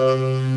Música